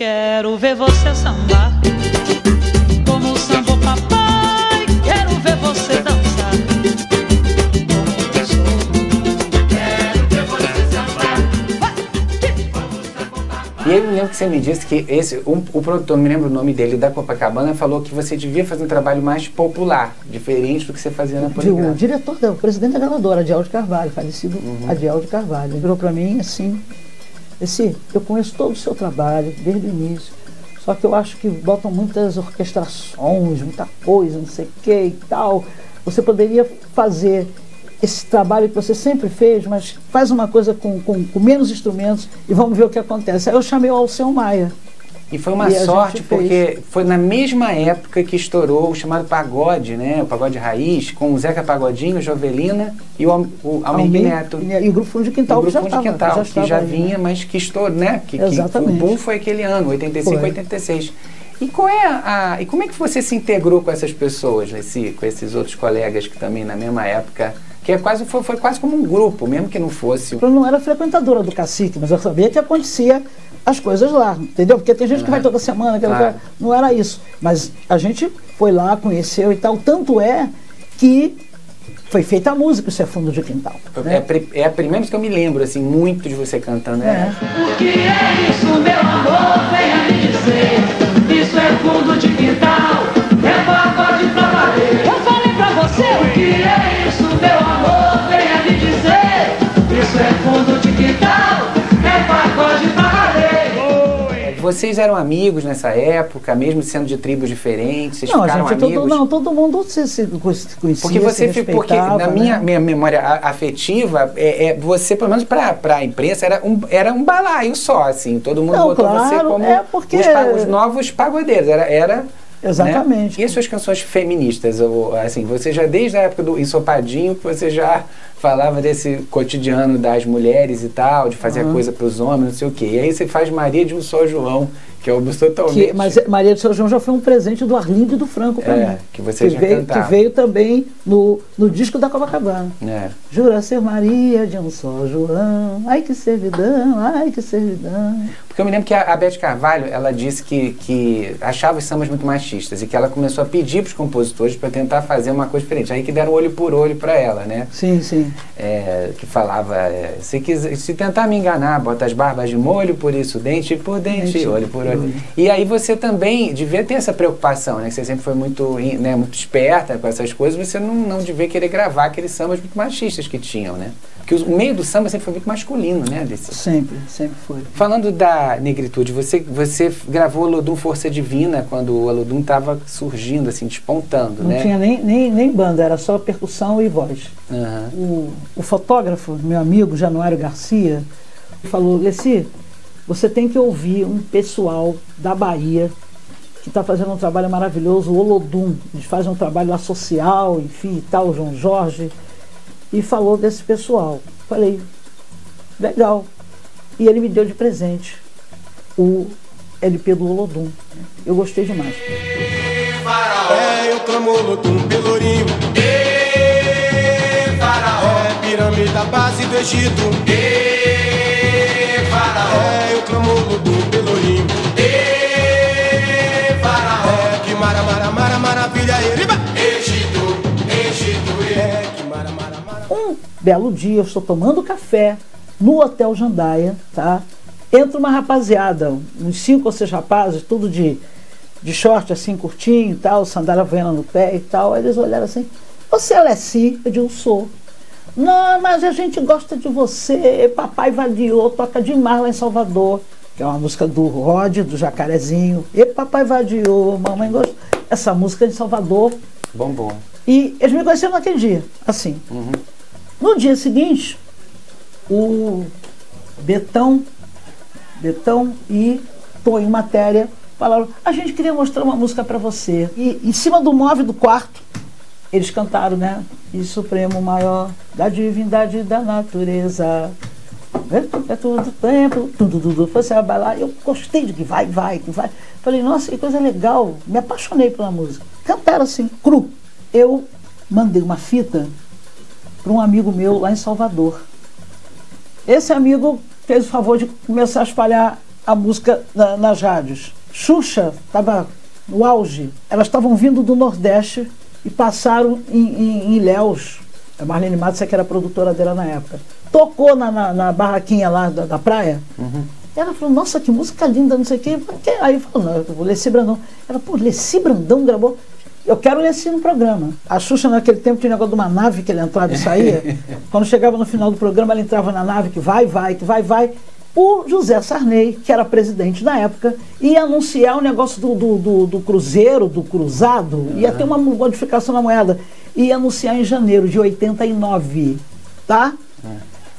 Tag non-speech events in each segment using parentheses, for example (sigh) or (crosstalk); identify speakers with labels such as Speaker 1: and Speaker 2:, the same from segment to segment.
Speaker 1: Quero ver você sambar como samba papai. Quero ver você dançar.
Speaker 2: E eu me lembro que você me disse que esse, um, o produtor, não me lembro o nome dele, da Copacabana, falou que você devia fazer um trabalho mais popular, diferente do que você fazia na
Speaker 3: O
Speaker 2: Poligrama.
Speaker 3: diretor, não, o presidente da gravadora, Adiel de Carvalho, falecido
Speaker 2: Uhum.
Speaker 3: Adiel de Carvalho, virou para mim assim, esse, eu conheço todo o seu trabalho, desde o início, só que eu acho que botam muitas orquestrações, muita coisa, não sei o que e tal. Você poderia fazer esse trabalho que você sempre fez, mas faz uma coisa com, com, com menos instrumentos e vamos ver o que acontece. Aí eu chamei o Alceu Maia.
Speaker 2: E foi uma
Speaker 3: E
Speaker 2: sorte
Speaker 3: gente fez.
Speaker 2: porque foi na mesma época que estourou o chamado pagode, né? O pagode raiz, com o Zeca Pagodinho, Jovelina e o, o Almir Neto.
Speaker 3: E, o grupo Fundo de Quintal,
Speaker 2: o
Speaker 3: que
Speaker 2: grupo
Speaker 3: já
Speaker 2: de
Speaker 3: estava.
Speaker 2: quintal,
Speaker 3: já
Speaker 2: que já
Speaker 3: aí, né?
Speaker 2: vinha, mas que estourou, né? Que, que
Speaker 3: Exatamente.
Speaker 2: o boom foi aquele ano, 85,
Speaker 3: Foi.
Speaker 2: 86. E qual é a, e como é que você se integrou com essas pessoas, nesse, com esses outros colegas que também na mesma época, que é quase foi, foi quase como um grupo, mesmo que não fosse.
Speaker 3: Eu não era frequentadora do cacique, mas eu sabia que acontecia as coisas lá, entendeu? Porque tem gente que vai toda semana, que
Speaker 2: Claro.
Speaker 3: não era isso. Mas a gente foi lá, conheceu e tal. Tanto é que foi feita a música, isso é fundo de quintal.
Speaker 2: É,
Speaker 3: né?
Speaker 2: a pri- é a primeira vez que eu me lembro assim muito de você cantando.
Speaker 3: É.
Speaker 1: O que é isso, meu amor? Venha me dizer. Isso é fundo de quintal. É pagode pra valer. Eu falei pra você. O que é isso, meu amor? Venha me dizer. Isso é fundo de quintal.
Speaker 2: Vocês eram amigos nessa época, mesmo sendo de tribos diferentes, vocês
Speaker 3: Não,
Speaker 2: ficaram
Speaker 3: gente,
Speaker 2: amigos?
Speaker 3: todo, não, todo mundo se, se conhecia,
Speaker 2: Porque você
Speaker 3: se
Speaker 2: porque na minha,
Speaker 3: né?
Speaker 2: minha memória a- afetiva, é, é, você, pelo menos para a imprensa, era um, era um balaio só, assim. Todo mundo
Speaker 3: Não,
Speaker 2: botou você
Speaker 3: claro,
Speaker 2: como
Speaker 3: é porque-
Speaker 2: os, os novos pagodeiros. Era, era
Speaker 3: Exatamente.
Speaker 2: Né? E as suas canções feministas? Ou, assim, você já, desde a época do Ensopadinho, você já falava desse cotidiano das mulheres e tal, de fazer a coisa para os homens, não sei o quê. E aí você faz Maria de um Só João, que é o totalmente...
Speaker 3: Que, mas Maria de São João já foi um presente do Arlindo e do Franco para
Speaker 2: É,
Speaker 3: mim.
Speaker 2: que você já
Speaker 3: veio,
Speaker 2: cantava.
Speaker 3: que veio também no, no disco da Copacabana.
Speaker 2: É.
Speaker 3: Jura ser Maria de um só João, ai que servidão, ai que servidão.
Speaker 2: Porque eu me lembro que a, a Beth Carvalho, ela disse que, que achava os sambas muito machistas e que ela começou a pedir para os compositores para tentar fazer uma coisa diferente. Aí que deram olho por olho para ela, né?
Speaker 3: Sim, sim.
Speaker 2: É, que falava, é, se, quiser, se tentar me enganar, bota as barbas de molho, por isso dente por dente,
Speaker 3: Dente
Speaker 2: olho por olho. E aí você também devia ter essa preocupação, né? Que você sempre foi muito, né, muito esperta com essas coisas, você não, não devia querer gravar aqueles sambas muito machistas que tinham, né? Porque o meio do samba sempre foi muito masculino, né, Alice?
Speaker 3: Sempre, sempre foi.
Speaker 2: Falando da negritude, você, você gravou o Olodum Força Divina quando o Olodum estava surgindo, assim, despontando,
Speaker 3: Não
Speaker 2: né?
Speaker 3: tinha nem, nem, nem banda, era só percussão e voz.
Speaker 2: Aham.
Speaker 3: O, o fotógrafo, meu amigo Januário Garcia, falou: Leci, você tem que ouvir um pessoal da Bahia que está fazendo um trabalho maravilhoso, o Olodum. Eles fazem um trabalho lá social, enfim, e tal, o João Jorge. E falou desse pessoal. Falei, legal. E ele me deu de presente o LP do Olodum. Eu gostei demais.
Speaker 4: É, eu clamo Lodum Pelourinho. E faraó. É, pirâmide da base do Egito. E faraó. É, eu clamo Lodum Pelourinho. E faraó. É, que mara, mara, mara, maravilha. Eriba. Egito, Egito. É, que mara, mara, mara.
Speaker 3: Um belo dia, eu estou tomando café no Hotel Jandaia, tá? Entra uma rapaziada, uns cinco ou seis rapazes, tudo de, de short assim, curtinho e tal, sandália havaiana no pé e tal. Aí eles olharam assim, você é Lessi? Eu digo, sou. Não, mas a gente gosta de você, papai vadiou, toca demais lá em Salvador. Que é uma música do Rod, do Jacarezinho. E papai vadiou, mamãe gosta. Essa música é de Salvador.
Speaker 2: Bom, bom.
Speaker 3: E eles me conheceram naquele dia, assim. No dia seguinte, o Betão, Betão e Tonho Matéria falaram: a gente queria mostrar uma música para você. E em cima do móvel do quarto, eles cantaram, né? E Supremo Maior da divindade da natureza. É tudo tempo, tudo, tudo, fosse abalar. Eu gostei de que vai, vai, que vai. Falei, nossa, que coisa legal. Me apaixonei pela música. Cantaram assim, cru. Eu mandei uma fita para um amigo meu lá em Salvador. Esse amigo fez o favor de começar a espalhar a música na- nas rádios. Xuxa estava no auge. Elas estavam vindo do Nordeste e passaram em, em, em Ilhéus. A Marlene Matos é que era produtora dela na época. Tocou na, na, na barraquinha lá da, da praia. Ela falou, nossa, que música linda, não sei o quê. Aí falou, não, Leci Brandão. Ela, pô, Leci Brandão gravou. Eu quero Leci no programa. A Xuxa naquele tempo tinha um negócio de uma nave que ele entrava e saía. (laughs) Quando chegava no final do programa, ela entrava na nave que vai, vai, que vai, vai. O José Sarney, que era presidente na época, ia anunciar o negócio do, do, do- do cruzeiro, do cruzado, ia ter uma modificação na moeda. Ia anunciar em janeiro de 89, tá?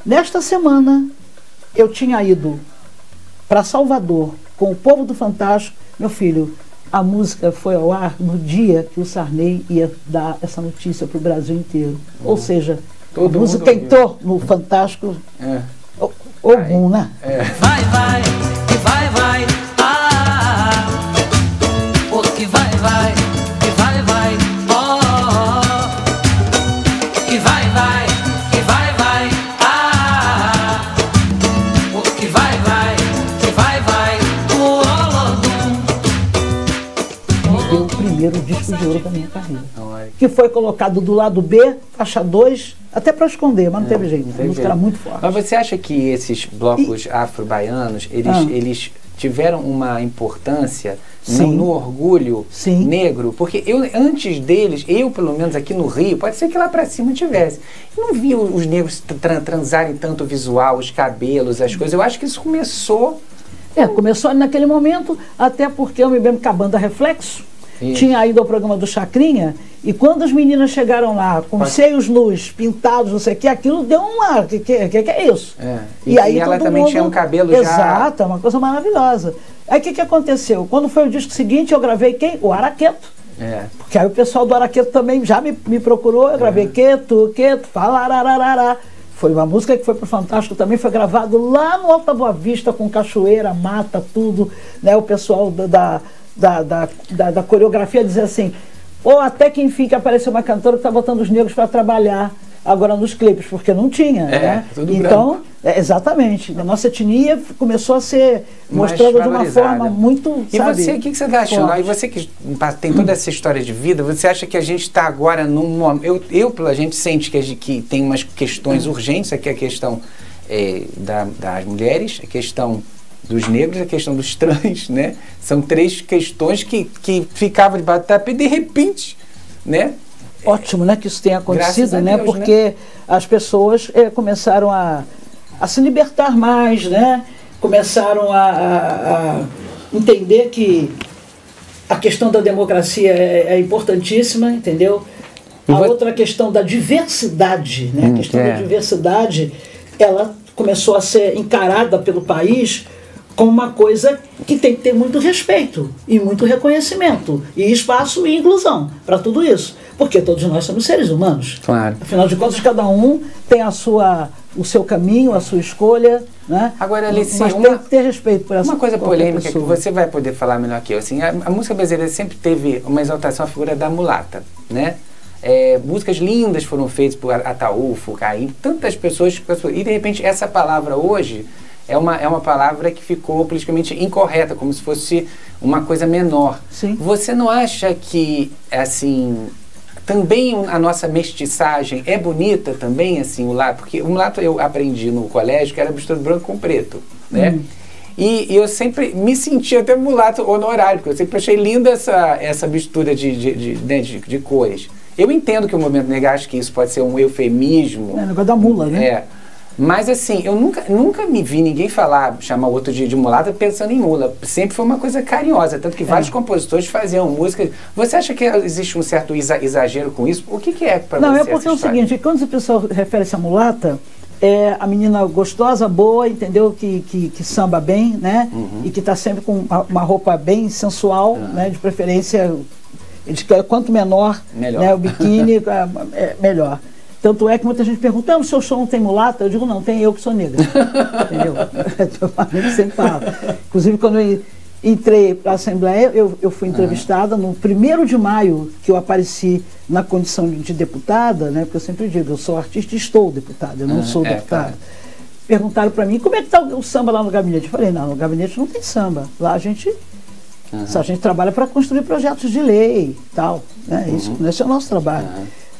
Speaker 3: Nesta semana, eu tinha ido para Salvador com o povo do Fantástico. Meu filho, a música foi ao ar no dia que o Sarney ia dar essa notícia para o Brasil inteiro. Ou seja,
Speaker 2: Todo
Speaker 3: a música entrou no Fantástico.
Speaker 2: É.
Speaker 3: Ogum, né?
Speaker 1: Vai,
Speaker 3: da minha carreira. Que foi colocado do lado B, faixa 2, até para esconder, mas não teve jeito.
Speaker 2: Não
Speaker 3: A
Speaker 2: teve
Speaker 3: música
Speaker 2: jeito.
Speaker 3: era muito forte.
Speaker 2: Mas você acha que esses blocos afro-baianos, eles,
Speaker 3: Ah.
Speaker 2: eles tiveram uma importância no,
Speaker 3: Sim.
Speaker 2: no orgulho
Speaker 3: Sim.
Speaker 2: negro? Porque eu, antes deles, eu pelo menos aqui no Rio, pode ser que lá pra cima tivesse, eu não via os negros tran- transarem tanto o visual, os cabelos, as coisas. Eu acho que isso começou...
Speaker 3: É, começou naquele momento, até porque eu me lembro que a banda Reflexo Tinha ido ao programa do Chacrinha, e quando as meninas chegaram lá com
Speaker 2: Pode-
Speaker 3: seios nus, pintados, não sei o que, aquilo deu um ar, que que, que, que é isso?
Speaker 2: É. E- e ela
Speaker 3: todo
Speaker 2: também tinha um cabelo já-
Speaker 3: Exato, é uma coisa maravilhosa. Aí o que, que aconteceu? Quando foi o disco seguinte, eu gravei quem? O Araqueto.
Speaker 2: É.
Speaker 3: Porque aí o pessoal do Araqueto também já me, me procurou, eu
Speaker 2: É.
Speaker 3: gravei Queto, Queto, Falarararará. Foi uma música que foi pro Fantástico também, foi gravado lá no Alta Boa Vista, com cachoeira, mata, tudo. Né? O pessoal da, da, da, da, da- da coreografia dizia assim, ou até que enfim que apareceu uma cantora que está botando os negros para trabalhar agora nos clipes, porque não tinha.
Speaker 2: É,
Speaker 3: né? então, é, exatamente. A nossa etnia começou a ser
Speaker 2: Mais
Speaker 3: mostrada de uma forma muito.
Speaker 2: E
Speaker 3: sabe,
Speaker 2: você, o que, que você está achando?
Speaker 3: forte.
Speaker 2: E você que tem toda essa história de vida, você acha que a gente está agora num momento. Eu, eu, pela gente, sente que, a gente- que tem umas questões urgentes, aqui a questão é, da- das mulheres, a questão dos negros, a questão dos (laughs) trans, né? São três questões que, que ficavam de batata e de repente, né?
Speaker 3: Ótimo, né, que isso tenha acontecido, né?
Speaker 2: Deus,
Speaker 3: Porque as pessoas eh, começaram a, a se libertar mais, né? Começaram a, a- a entender que a questão da democracia é, é importantíssima, entendeu? A
Speaker 2: vo-
Speaker 3: outra questão da diversidade, né?
Speaker 2: Hum,
Speaker 3: a questão
Speaker 2: é.
Speaker 3: da diversidade, ela começou a ser encarada pelo país como uma coisa que tem que ter muito respeito e muito reconhecimento e espaço e inclusão para tudo isso, porque todos nós somos seres humanos.
Speaker 2: Claro.
Speaker 3: Afinal de contas, cada um tem a sua, o seu caminho, a sua escolha, né?
Speaker 2: Agora, Alice,
Speaker 3: mas
Speaker 2: uma-
Speaker 3: tem que ter respeito por essa
Speaker 2: Uma coisa polêmica que
Speaker 3: pessoa.
Speaker 2: você vai poder falar melhor que eu. Assim, a, a música brasileira sempre teve uma exaltação à figura da mulata, né? É, músicas lindas foram feitas por Ataúfo, Caim, tantas pessoas. E de repente essa palavra hoje é uma, é uma palavra que ficou politicamente incorreta, como se fosse uma coisa menor.
Speaker 3: Sim.
Speaker 2: Você não acha que, assim, também a nossa mestiçagem é bonita também, assim, o mulato? Porque o mulato eu aprendi no colégio que era mistura de branco com preto, né? E, e eu sempre me senti até mulato honorário, porque eu sempre achei linda essa, essa mistura de, de, de, né, de, de cores. Eu entendo que o movimento acha que isso pode ser um eufemismo.
Speaker 3: É, negócio da mula, né?
Speaker 2: É. Mas assim, eu nunca, nunca me vi ninguém falar, chamar o outro de, de mulata pensando em mula. Sempre foi uma coisa carinhosa, tanto que vários compositores faziam música. Você acha que existe um certo exa- exagero com isso? O que, que é para você
Speaker 3: Não, é porque é o seguinte, quando o pessoal refere-se à mulata, é a menina gostosa, boa, entendeu? Que, que, que samba bem, né?
Speaker 2: Uhum.
Speaker 3: E que está sempre com uma, uma roupa bem sensual,
Speaker 2: Ah.
Speaker 3: né? De preferência, eles querem quanto menor,
Speaker 2: Melhor.
Speaker 3: Né? o biquíni, (laughs) é, é melhor. Tanto é que muita gente pergunta, ah, o seu show não tem mulata? Eu digo, não, tem eu que sou negra. (laughs) Entendeu? Eu sempre falo. Inclusive, quando eu entrei para a Assembleia, eu, eu fui entrevistada no primeiro de maio, que eu apareci na condição de, de deputada, né? Porque eu sempre digo, eu sou artista e estou deputada, eu não
Speaker 2: Ah,
Speaker 3: sou
Speaker 2: é,
Speaker 3: deputada.
Speaker 2: claro.
Speaker 3: perguntaram para mim, como é que está o samba lá no gabinete? Eu falei, não, no gabinete não tem samba. Lá a gente, uhum. a gente trabalha para construir projetos de lei e tal. Né? Uhum. Isso, esse é o nosso trabalho.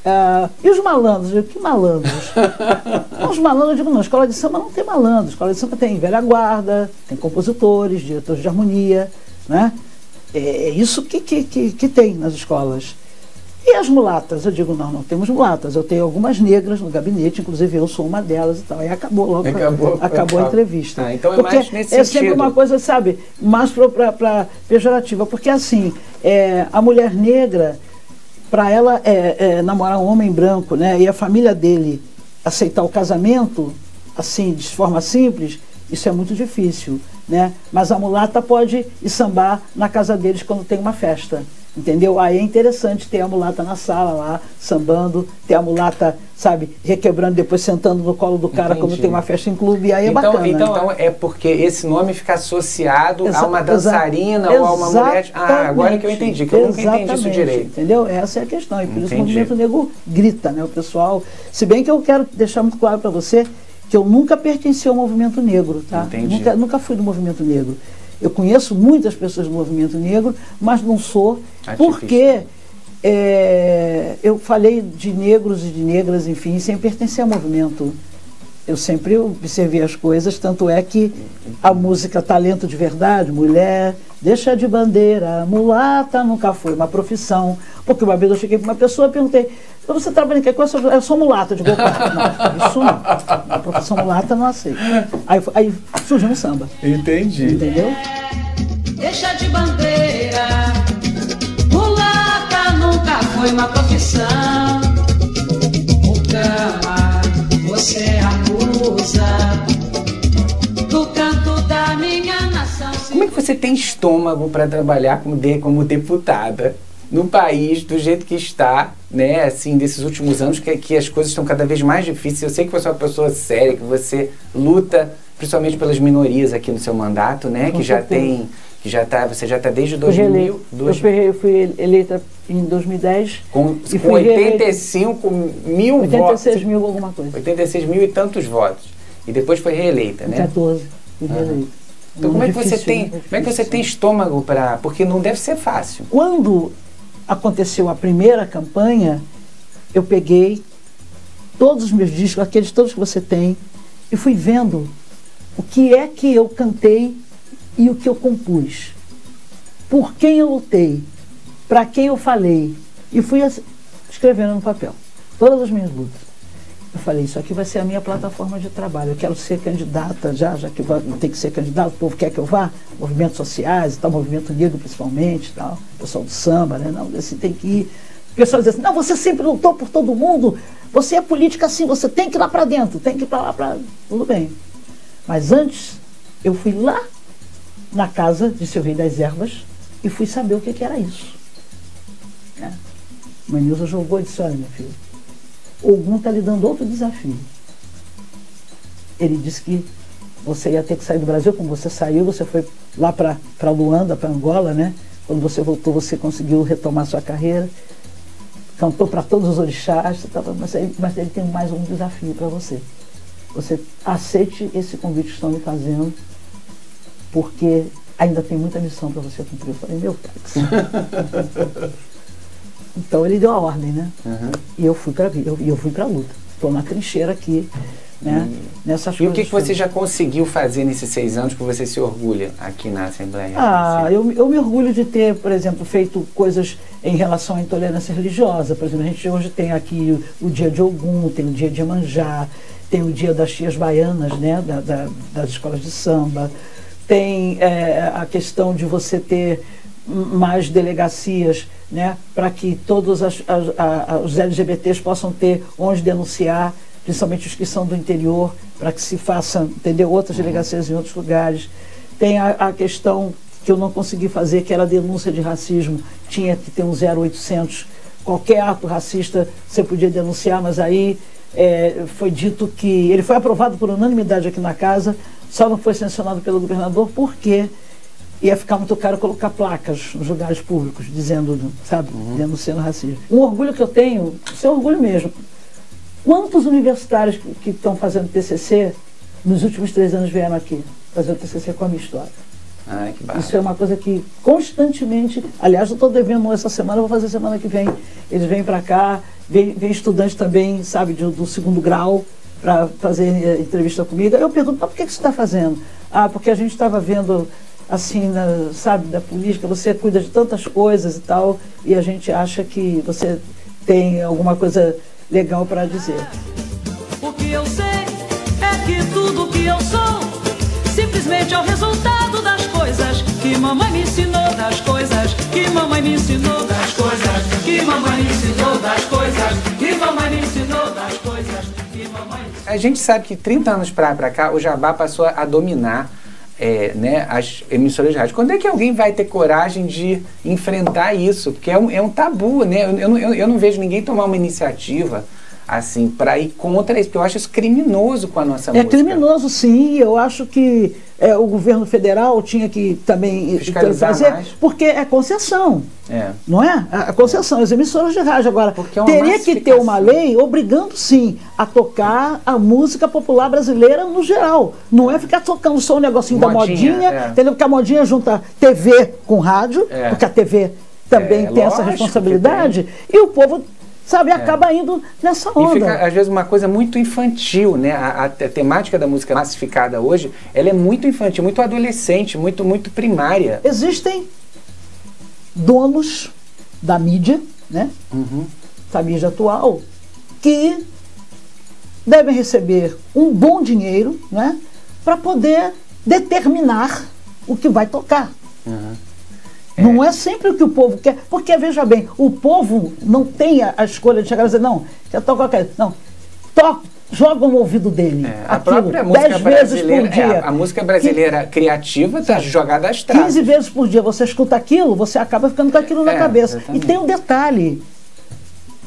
Speaker 3: Uh, e os malandros? Eu que malandros? (laughs) os malandros, eu digo, não, escola de samba não tem malandros. Escola de samba tem velha guarda, tem compositores, diretores de harmonia, né? É, é isso que, que, que, que tem nas escolas. E as mulatas? Eu digo, não, não temos mulatas. Eu tenho algumas negras no gabinete, inclusive eu sou uma delas e tal. Aí acabou logo. Acabou, a, acabou a entrevista.
Speaker 2: Ah, então é porque mais nesse
Speaker 3: é sempre uma coisa, sabe, mais para pejorativa. Porque assim, é, a mulher negra, para ela é, é, namorar um homem branco, né? E a família dele aceitar o casamento, assim, de forma simples, isso é muito difícil, né? Mas a mulata pode ir sambar na casa deles quando tem uma festa. Entendeu? Aí é interessante ter a mulata na sala lá, sambando, ter a mulata, sabe, requebrando, depois sentando no colo do cara Entendi. quando tem uma festa em clube, e aí é
Speaker 2: então,
Speaker 3: bacana.
Speaker 2: Então, então é porque esse nome fica associado Exa a uma dançarina ou a uma mulher. Ah, agora que eu entendi, que eu nunca entendi isso direito.
Speaker 3: Entendeu? Essa é a questão. E por isso o movimento negro grita, né? O pessoal. Se bem que eu quero deixar muito claro para você que eu nunca pertenci ao movimento negro, tá?
Speaker 2: Entendi.
Speaker 3: Nunca, nunca fui do movimento negro. Eu conheço muitas pessoas do movimento negro, mas não sou, porque é, eu falei de negros e de negras, enfim, sem pertencer ao movimento. Eu sempre observei as coisas, tanto é que a música Talento de Verdade, Mulher, Deixa de Bandeira, Mulata nunca foi uma profissão. Porque uma vez eu cheguei para uma pessoa e perguntei, você trabalha em que coisa? Eu sou mulata. Eu digo, não, isso não. A profissão mulata não aceito. Aí, aí surgiu um samba.
Speaker 2: Entendi.
Speaker 3: Entendeu?
Speaker 1: Deixa de bandeira, mulata nunca foi uma profissão. Mucama, você é a musa do canto da minha nação.
Speaker 2: Como é que você tem estômago para trabalhar como, de, como deputada? No país do jeito que está, né, assim, desses últimos anos, que, que as coisas estão cada vez mais difíceis. Eu sei que você é uma pessoa séria, que você luta principalmente pelas minorias aqui no seu mandato, né, Com que já tem, que já tá, você já está desde 2000.
Speaker 3: Dois, eu fui eleita em 2010.
Speaker 2: Com, e com 85 mil 86
Speaker 3: votos. 86 mil alguma coisa.
Speaker 2: 86 mil e tantos votos. E depois foi reeleita, né?
Speaker 3: 14, fui reeleita.
Speaker 2: Então, como é que você tem, como é que você tem estômago para, porque não deve ser fácil.
Speaker 3: Quando aconteceu a primeira campanha, eu peguei todos os meus discos, aqueles todos que você tem, e fui vendo o que é que eu cantei e o que eu compus. Por quem eu lutei, para quem eu falei. E fui escrevendo no papel todas as minhas lutas. Eu falei, isso aqui vai ser a minha plataforma de trabalho. Eu quero ser candidata já, já que tem que ser candidato, o povo quer que eu vá, movimentos sociais tal, movimento negro principalmente, tal, pessoal do samba, né? Não, assim tem que ir. O pessoal diz assim, não, você sempre lutou por todo mundo, você é política assim, você tem que ir lá para dentro, tem que ir para lá para. Tudo bem. Mas antes, eu fui lá na casa de rei das ervas e fui saber o que, que era isso. Né? Manilza jogou e disse, olha, meu filho, Ogum está lhe dando outro desafio. Ele disse que você ia ter que sair do Brasil, como você saiu, você foi lá para Luanda, para Angola, né? Quando você voltou, você conseguiu retomar sua carreira, cantou para todos os orixás, mas, ele, mas ele tem mais um desafio para você. Você aceite esse convite que estão lhe fazendo, porque ainda tem muita missão para você cumprir. Eu falei, meu Deus. (laughs) Então ele deu a ordem, né? Uhum. E eu fui para eu, eu fui para luta. Estou na trincheira aqui, né? Hum. Nessas
Speaker 2: e o que, que você já conseguiu fazer nesses seis anos que você se orgulha aqui na Assembleia?
Speaker 3: Ah, eu, eu me orgulho de ter, por exemplo, feito coisas em relação à intolerância religiosa. Por exemplo, a gente hoje tem aqui o, o dia de Ogum, tem o dia de Emanjá, tem o dia das tias baianas, né? Da, da, das escolas de samba. Tem é, a questão de você ter mais delegacias né, para que todos as, as, as, os LGBTs possam ter onde denunciar, principalmente os que são do interior, para que se façam, entendeu, outras uhum. delegacias em outros lugares. Tem a, a, questão que eu não consegui fazer, que era a denúncia de racismo, tinha que ter um 0800, qualquer ato racista você podia denunciar, mas aí é, foi dito que ele foi aprovado por unanimidade aqui na casa, só não foi sancionado pelo governador, porque quê? Ia ficar muito caro colocar placas nos lugares públicos, dizendo, sabe, uhum. denunciando racismo. Um orgulho que eu tenho, isso é orgulho mesmo. Quantos universitários que estão fazendo TCC nos últimos três anos vieram aqui fazer o TCC com a minha história.
Speaker 2: Ai.
Speaker 3: Isso é uma coisa que constantemente, aliás, eu estou devendo um essa semana, vou fazer semana que vem. Eles vêm para cá, vem, vem estudante também, sabe, de- do segundo grau, para fazer eh, entrevista comigo. Eu pergunto, mas por que, que você está fazendo? Ah, porque a gente estava vendo, assim, na- sabe, da política, você cuida de tantas coisas e tal, e a gente acha que você tem alguma coisa legal para dizer.
Speaker 1: O que eu sei é que tudo que eu sou simplesmente é o resultado das coisas que mamãe me ensinou, das coisas que mamãe me ensinou, das coisas que mamãe me ensinou, das coisas que mamãe me ensinou, das coisas que mamãe me ensinou.
Speaker 2: A gente sabe que 30 anos pra cá, o Jabá passou a dominar é, né, as emissoras de rádio. Quando é que alguém vai ter coragem de enfrentar isso? Porque é um, é um tabu, né? Eu, eu, eu não vejo ninguém tomar uma iniciativa assim para ir contra isso, porque eu acho isso criminoso com a nossa
Speaker 3: É
Speaker 2: música.
Speaker 3: criminoso, sim. Eu acho que é, o governo federal tinha que também
Speaker 2: Fiscalizar
Speaker 3: fazer,
Speaker 2: mais.
Speaker 3: porque é concessão.
Speaker 2: É.
Speaker 3: Não é? A concessão, as emissoras de rádio. Agora,
Speaker 2: Porque é
Speaker 3: teria que ter uma lei obrigando, sim, a tocar a música popular brasileira no geral. Não é ficar tocando só o negocinho da
Speaker 2: Modinha,
Speaker 3: modinha,
Speaker 2: é.
Speaker 3: entendeu? Porque a modinha junta TV com rádio,
Speaker 2: É.
Speaker 3: porque a TV também
Speaker 2: É,
Speaker 3: tem essa
Speaker 2: lógico que
Speaker 3: responsabilidade, e o povo, sabe, acaba indo nessa
Speaker 2: E
Speaker 3: onda.
Speaker 2: fica, às vezes, uma coisa muito infantil, né? A, a te- temática da música massificada hoje, ela é muito infantil, muito adolescente, muito, muito primária.
Speaker 3: Existem donos da mídia, né?
Speaker 2: Uhum.
Speaker 3: da mídia atual, que devem receber um bom dinheiro né? para poder determinar o que vai tocar. Não é sempre o que o povo quer, porque veja bem, o povo não tem a, a escolha de chegar e dizer, não, quer tocar qualquer. Não, toca, joga no ouvido dele.
Speaker 2: É, a
Speaker 3: aquilo,
Speaker 2: própria música
Speaker 3: dez vezes
Speaker 2: brasileira,
Speaker 3: por dia.
Speaker 2: é, a música brasileira criativa está jogada às traves.
Speaker 3: 15 vezes por dia você escuta aquilo, você acaba ficando com aquilo na
Speaker 2: É,
Speaker 3: cabeça.
Speaker 2: exatamente.
Speaker 3: E tem um detalhe: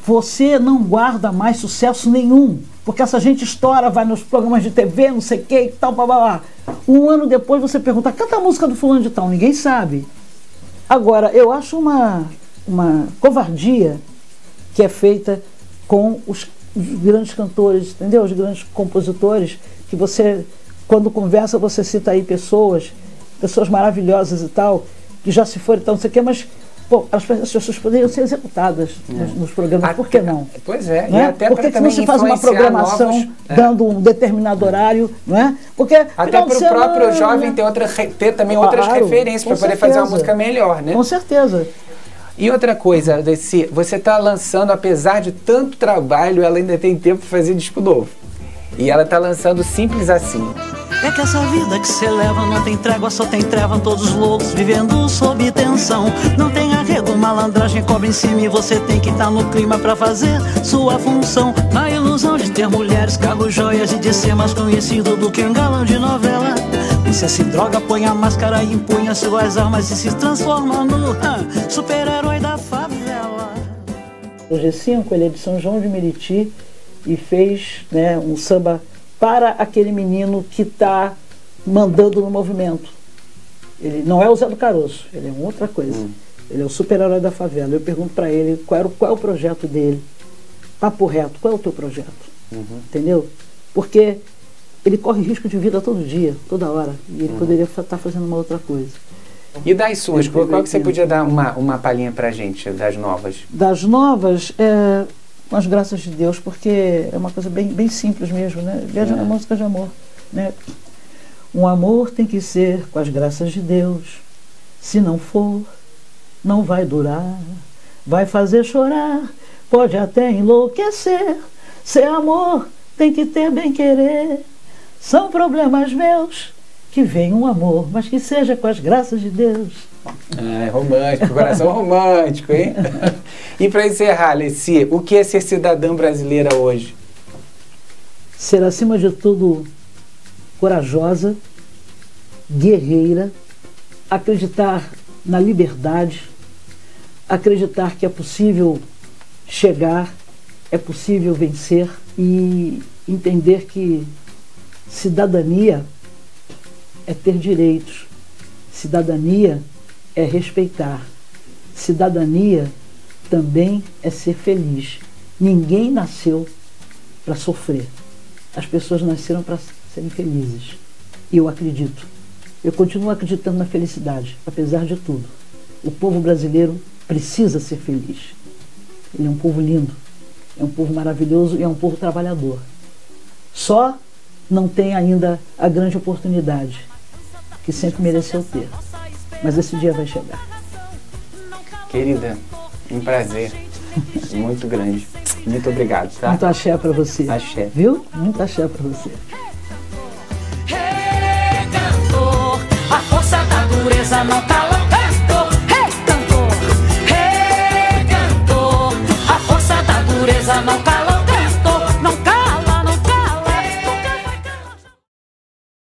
Speaker 3: você não guarda mais sucesso nenhum. Porque essa gente estoura, vai nos programas de TV, não sei o que e tal, blá, blá, blá. Um ano depois você pergunta, canta a música do fulano de tal, ninguém sabe. Agora, eu acho uma, uma covardia que é feita com os, os grandes cantores, entendeu? Os grandes compositores, que você, quando conversa, você cita aí pessoas, pessoas maravilhosas e tal, que já se foram e tal, não sei o quê, mas pô, as, pe- as pessoas poderiam ser executadas nos, nos programas, por que não?
Speaker 2: Pois é, e
Speaker 3: Né?
Speaker 2: até
Speaker 3: Por que, que não se faz uma programação
Speaker 2: novos, é.
Speaker 3: dando um determinado horário, não é? Porque
Speaker 2: Até para o próprio
Speaker 3: semana,
Speaker 2: jovem
Speaker 3: né?
Speaker 2: ter, outra, ter também outras
Speaker 3: Claro,
Speaker 2: referências para poder fazer uma música melhor, né?
Speaker 3: Com certeza.
Speaker 2: E outra coisa, Desi, você está lançando, apesar de tanto trabalho, ela ainda tem tempo para fazer disco novo. E ela está lançando Simples Assim.
Speaker 1: É que essa vida que cê leva não tem trégua, só tem treva, todos loucos vivendo sob tensão. Não tem arrego, malandragem, cobra em cima e você tem que estar no clima pra fazer sua função. Na ilusão de ter mulheres, carros, joias e de ser mais conhecido do que um galã de novela. Você se droga, põe a máscara e empunha suas armas e se transforma no super-herói da favela.
Speaker 3: O G5 ele é de São João de Meriti e fez né, um samba para aquele menino que está mandando no movimento. Ele não é o Zé do Caroço, ele é uma outra coisa. Ele é o super-herói da favela. Eu pergunto para ele qual, era, o- qual é o projeto dele. Papo reto, qual é o teu projeto? Entendeu? Porque ele corre risco de vida todo dia, toda hora. E ele poderia estar fazendo uma outra coisa.
Speaker 2: E das suas, qual, que você podia dar uma, uma palhinha pra gente, das novas?
Speaker 3: das novas, é, com as graças de Deus, porque é uma coisa bem, bem simples mesmo, né? Veja
Speaker 2: É.
Speaker 3: na música de amor, né? Um amor tem que ser com as graças de Deus. Se não for, não vai durar. Vai fazer chorar, pode até enlouquecer. Ser amor tem que ter bem querer. São problemas meus que venha um amor, mas que seja com as graças de Deus.
Speaker 2: Ah, é romântico, coração romântico, hein? (laughs) e para encerrar, Alessi, o que é ser cidadã brasileira hoje?
Speaker 3: ser acima de tudo corajosa, guerreira, acreditar na liberdade, acreditar que é possível chegar, é possível vencer e entender que cidadania é ter direitos, cidadania é respeitar, cidadania também é ser feliz. Ninguém nasceu para sofrer. As pessoas nasceram para serem felizes. E eu acredito. Eu continuo acreditando na felicidade, apesar de tudo. O povo brasileiro precisa ser feliz. Ele é um povo lindo, é um povo maravilhoso e é um povo trabalhador. Só não tem ainda a grande oportunidade que sempre mereceu ter. Mas esse dia vai chegar.
Speaker 2: Querida, um prazer (laughs) muito grande. Muito obrigado, tá?
Speaker 3: Muito axé pra você.
Speaker 2: Axé.
Speaker 3: Viu? Muito axé pra você.
Speaker 1: Hey, cantor, a força da dureza não cala o cantor. Hey, cantor, hey, cantor, a força da dureza não cala